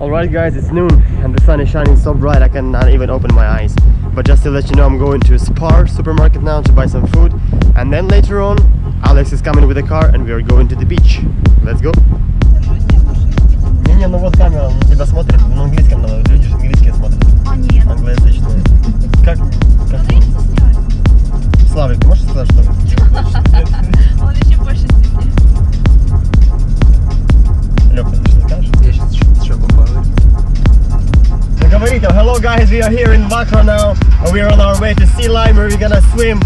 Alright guys, it's noon and the sun is shining so bright I cannot even open my eyes. But just to let you know, I'm going to Spar supermarket now to buy some food. And then later on, Alex is coming with a car and we are going to the beach. Let's go. Не-не, ну вот камера, он на тебя смотрит, на английском надо, люди же английские смотрят. А нет. Англоязычные. Как, как ты? Славик, ты можешь сказать что-то? guys, we are here in Vakra now. and We are on our way to Sea Line where we're gonna swim,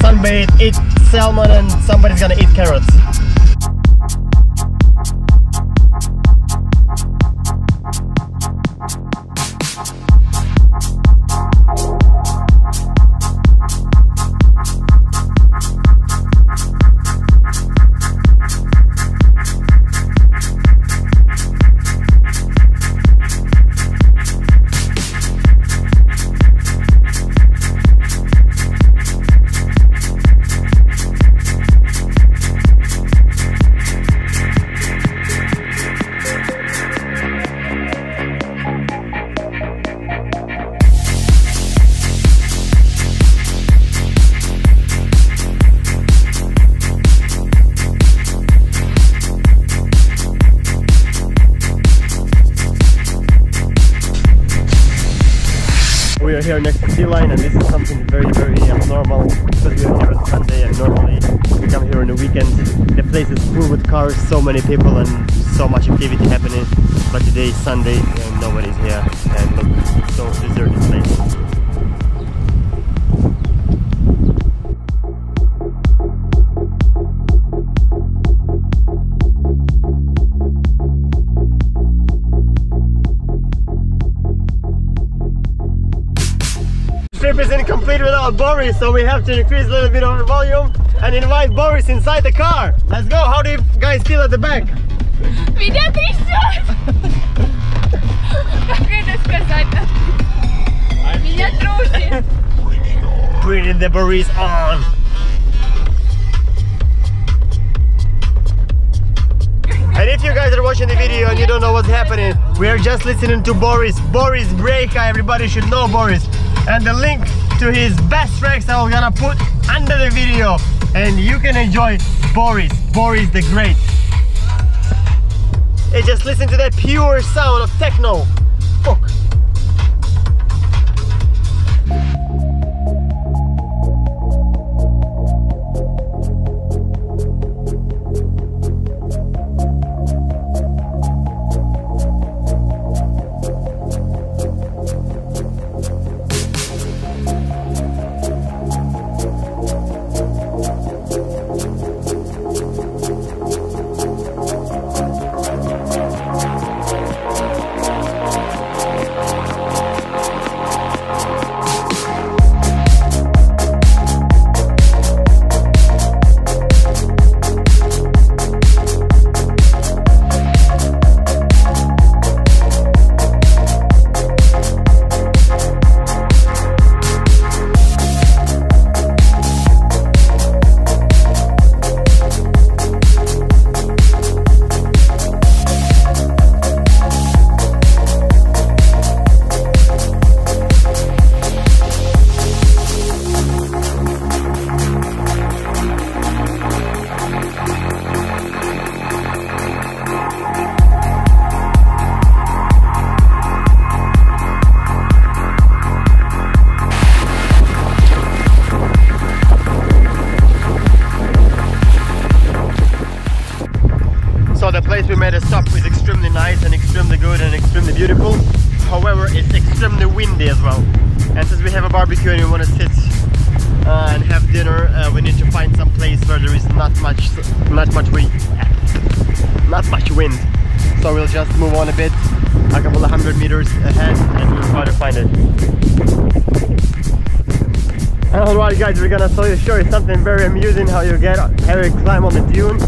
sunbathe, eat salmon and somebody's gonna eat carrots. We are here next to Sea Line and this is something very very abnormal because we are here on Sunday and normally we come here on the weekend. The place is full with cars, so many people and so much activity happening. But today is Sunday and nobody's here and look, it's so deserted place. Boris, so we have to increase a little bit of volume and invite Boris inside the car. Let's go. How do you guys feel at the back? Меня трясет! Как это сказать? Меня трусит! Bringing the Boris on! And if you guys are watching the video and you don't know what's happening, we are just listening to Boris. Boris Brejcha, everybody should know Boris. And the link to his best tracks I'm gonna put under the video. And you can enjoy Boris, Boris the Great. Hey, just listen to that pure sound of techno. So the place we made a stop is extremely nice and extremely good and extremely beautiful. However, it's extremely windy as well. And since we have a barbecue and we want to sit uh, and have dinner, uh, we need to find some place where there is not much, not much wind, not much wind. So we'll just move on a bit, a couple of hundred meters ahead, and we'll try to find it. Alright guys, we're gonna show you, something very amusing how you get how you climb on the dune,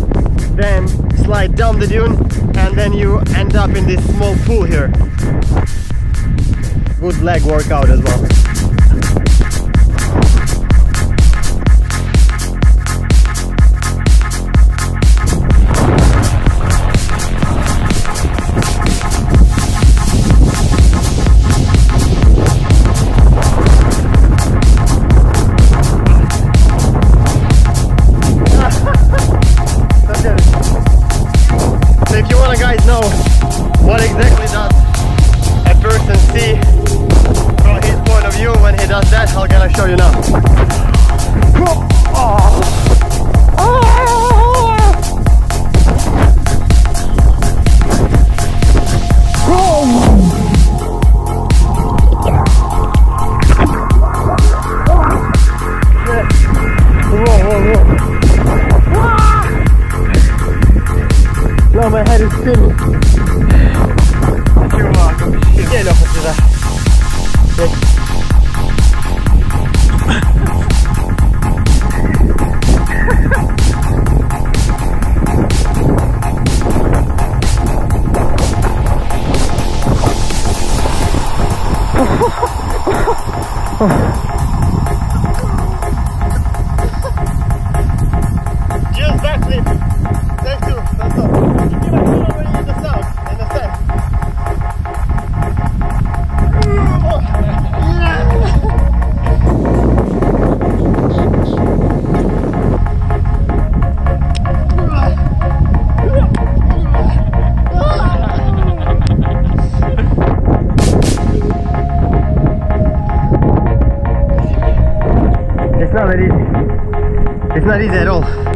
then slide down the dune, and then you end up in this small pool here. Good leg workout as well. you wanna guys know what exactly does a person see from his point of view when he does that, I'm gonna show you now. Oh. Oh. Rome! Not that easy. It's not easy at all.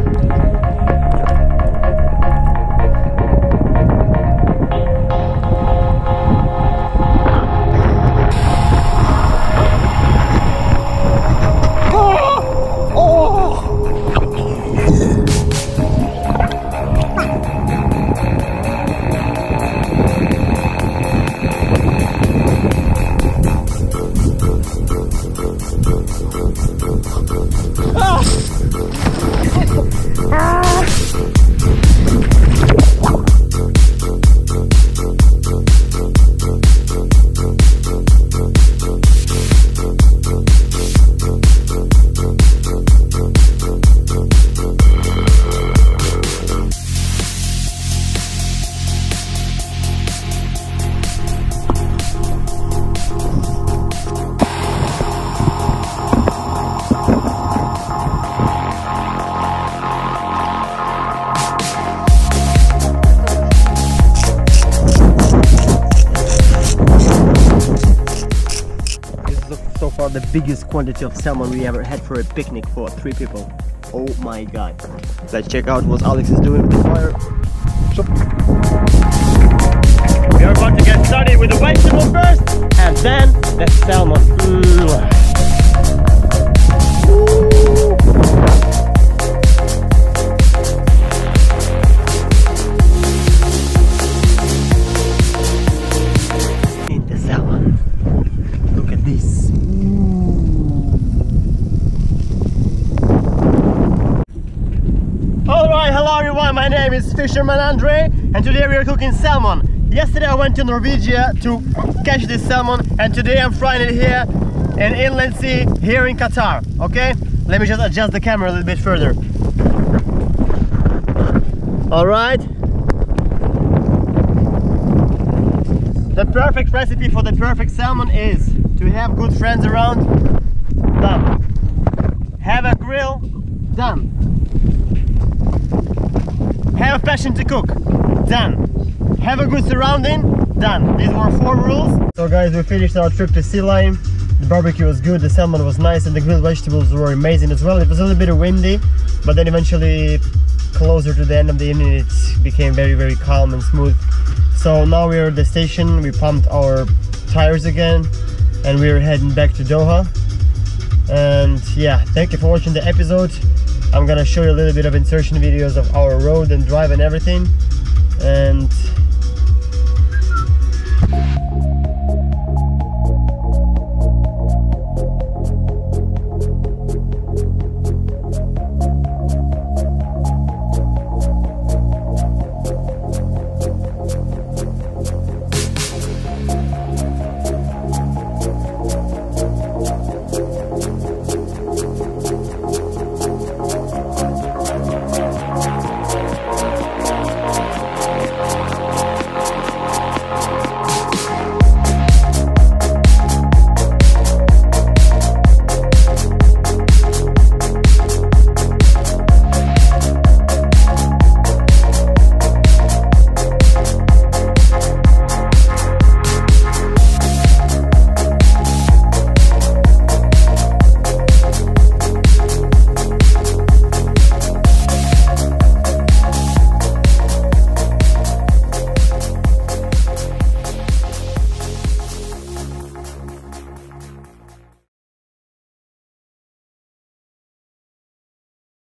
Biggest quantity of salmon we ever had for a picnic for three people. Oh my god. Let's check out what Alex is doing with the fire. We are about to get started with the vegetable first and then the salmon. Mwah. In Fisherman Andrey and today we are cooking salmon. Yesterday I went to Norwegia to catch this salmon and today I'm frying it here in Inland Sea here in Qatar, okay? Let me just adjust the camera a little bit further. Alright. The perfect recipe for the perfect salmon is to have good friends around, done. Have a grill, done. Have a passion to cook, done. Have a good surrounding, done. These were four rules. So guys, we finished our trip to Sea Line. The barbecue was good, the salmon was nice, and the grilled vegetables were amazing as well. It was a little bit windy, but then eventually, closer to the end of the evening, it became very, very calm and smooth. So now we're at the station, we pumped our tires again, and we're heading back to Doha. And yeah, thank you for watching the episode. I'm gonna show you a little bit of insertion videos of our road and drive and everything. And